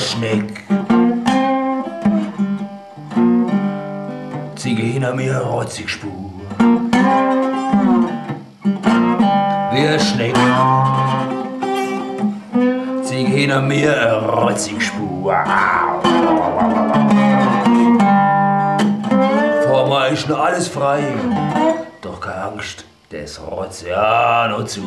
Schneck. Ziege hinter mir rotzig Spur. Wie ein Schneck. Ziege hinter mir rotzig Spur. Vor mir ist noch alles frei. Doch keine Angst, das rotzt ja noch zu.